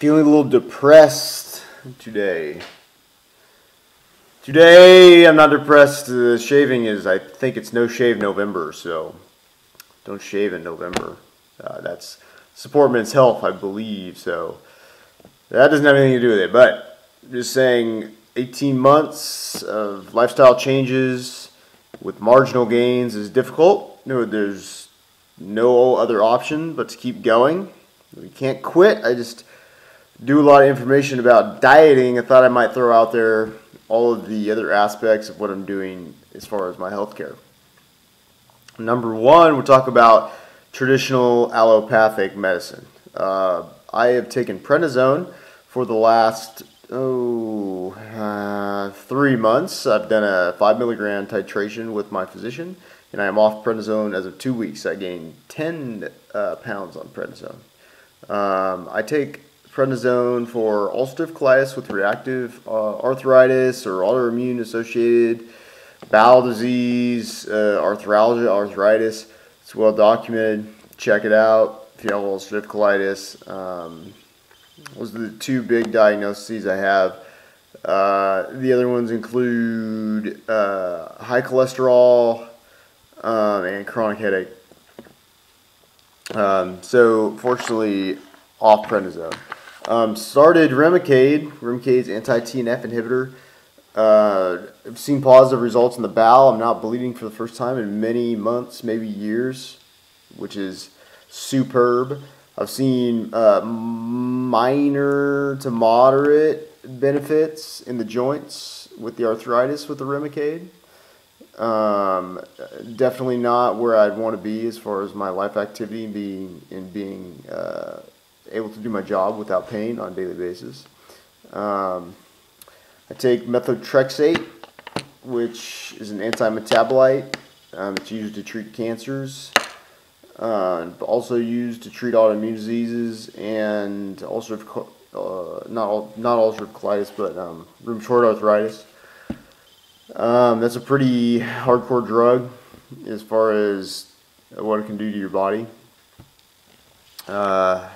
Feeling a little depressed today. Today, I'm not depressed. The shaving is, I think it's no shave November, so don't shave in November. Uh, that's support men's health, I believe, so that doesn't have anything to do with it. But just saying, 18 months of lifestyle changes with marginal gains is difficult. No, there's no other option but to keep going. We can't quit. I just do a lot of information about dieting. I thought I might throw out there all of the other aspects of what I'm doing as far as my health care. Number one, we'll talk about traditional allopathic medicine. Uh, I have taken prednisone for the last oh uh, three months. I've done a five milligram titration with my physician, and I am off prednisone as of two weeks. I gained 10 uh, pounds on prednisone. Um, I take prednisone for ulcerative colitis with reactive uh, arthritis or autoimmune associated bowel disease, uh, arthralgia, arthritis. It's well documented. Check it out if you have ulcerative colitis. Um, those are the two big diagnoses I have. Uh, the other ones include uh, high cholesterol um, and chronic headache. Um, so, fortunately, off prednisone. Um, started Remicade, Remicade's anti-TNF inhibitor. Uh, I've seen positive results in the bowel. I'm not bleeding for the first time in many months, maybe years, which is superb. I've seen uh, minor to moderate benefits in the joints with the arthritis with the Remicade. Um, definitely not where I'd want to be as far as my life activity and being and being uh, able to do my job without pain on a daily basis. Um, I take methotrexate, which is an anti-metabolite. Um, it's used to treat cancers. Uh, also used to treat autoimmune diseases and ulcerative, uh, not not ulcerative colitis, but um, rheumatoid arthritis. Um, that's a pretty hardcore drug as far as what it can do to your body. Uh,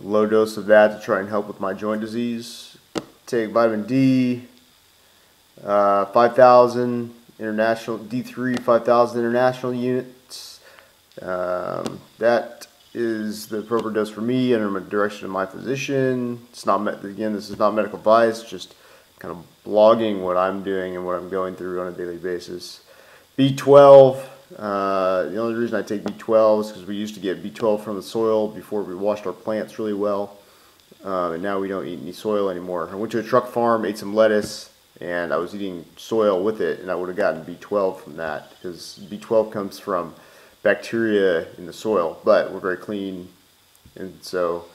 a low dose of that to try and help with my joint disease. Take vitamin D, uh, 5,000 international D3 5,000 international units. Um, that is the appropriate dose for me under the direction of my physician. It's not again, this is not medical advice, just kind of blogging what I'm doing and what I'm going through on a daily basis. B12. Uh, the only reason I take B12 is because we used to get B12 from the soil before we washed our plants really well. Um, and now we don't eat any soil anymore. I went to a truck farm, ate some lettuce, and I was eating soil with it, and I would have gotten B12 from that because B12 comes from bacteria in the soil, but we're very clean, and so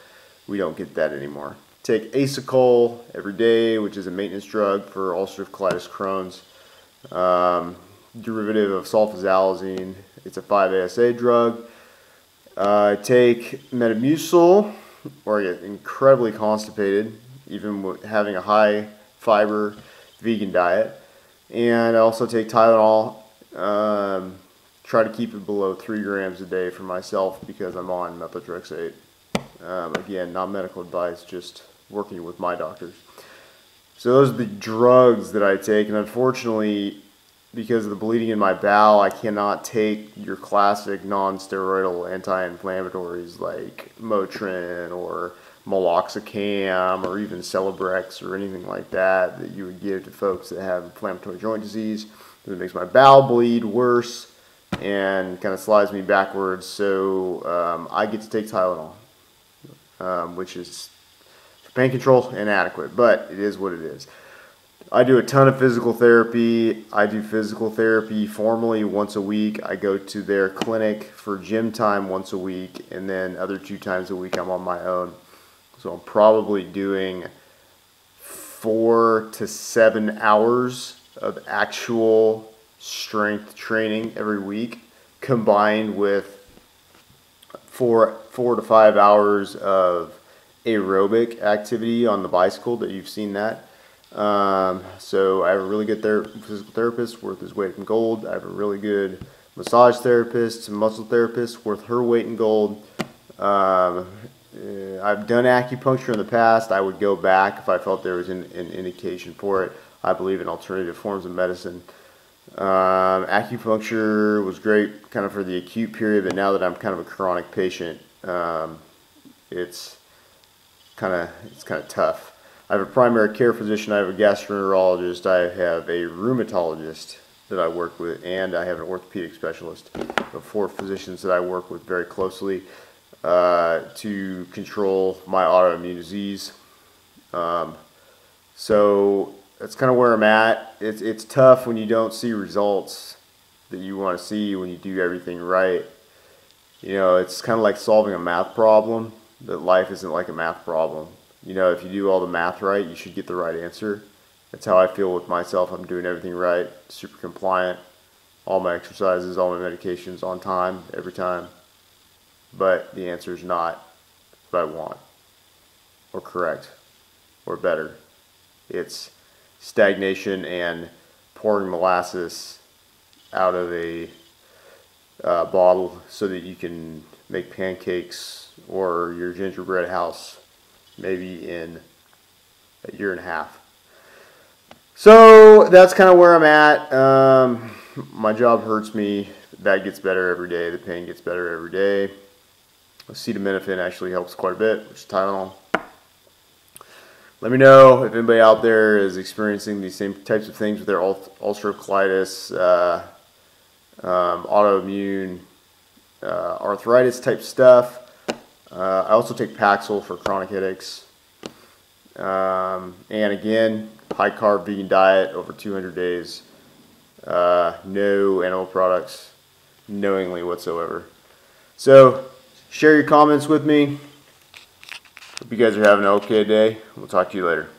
we don't get that anymore. Take Asacol every day, which is a maintenance drug for ulcerative colitis Crohn's. Um, derivative of sulfasalazine. It's a 5-ASA drug. Uh, I take Metamucil, or I get incredibly constipated, even with having a high fiber vegan diet. And I also take Tylenol. Um, try to keep it below 3 grams a day for myself because I'm on methotrexate. Um, again, not medical advice, just working with my doctors. So those are the drugs that I take, and unfortunately, because of the bleeding in my bowel, I cannot take your classic non-steroidal anti-inflammatories like Motrin or meloxicam or even Celebrex or anything like that that you would give to folks that have inflammatory joint disease. It makes my bowel bleed worse and kind of slides me backwards. So um, I get to take Tylenol, um, which is pain control inadequate, but it is what it is. I do a ton of physical therapy. I do physical therapy formally once a week. I go to their clinic for gym time once a week, and then other two times a week I'm on my own. So I'm probably doing four to seven hours of actual strength training every week, combined with four four to five hours of aerobic activity on the bicycle. That you've seen that. Um, so I have a really good ther- physical therapist worth his weight in gold. I have a really good massage therapist, muscle therapist worth her weight in gold. Um, uh, I've done acupuncture in the past. I would go back if I felt there was an, an indication for it. I believe in alternative forms of medicine. Um, acupuncture was great kind of for the acute period, but now that I'm kind of a chronic patient, um, it's kind of it's kind of tough. I have a primary care physician, I have a gastroenterologist, I have a rheumatologist that I work with, and I have an orthopedic specialist. The four physicians that I work with very closely uh, to control my autoimmune disease. Um, so that's kind of where I'm at. It's it's tough when you don't see results that you want to see when you do everything right. You know, it's kind of like solving a math problem. That life isn't like a math problem. You know, if you do all the math right, you should get the right answer. That's how I feel with myself. I'm doing everything right, super compliant, all my exercises, all my medications on time, every time. But the answer is not what I want, or correct, or better. It's stagnation and pouring molasses out of a uh, bottle so that you can make pancakes or your gingerbread house maybe in a year and a half. So that's kind of where I'm at. Um, my job hurts me. That gets better every day. The pain gets better every day. Acetaminophen actually helps quite a bit, which is Tylenol. Let me know if anybody out there is experiencing these same types of things with their ulcerative colitis, uh, um, autoimmune, uh, arthritis type stuff. Uh, I also take Paxil for chronic headaches. Um, and again, high carb vegan diet over 200 days. Uh, no animal products knowingly whatsoever. So, share your comments with me. Hope you guys are having an okay day. We'll talk to you later.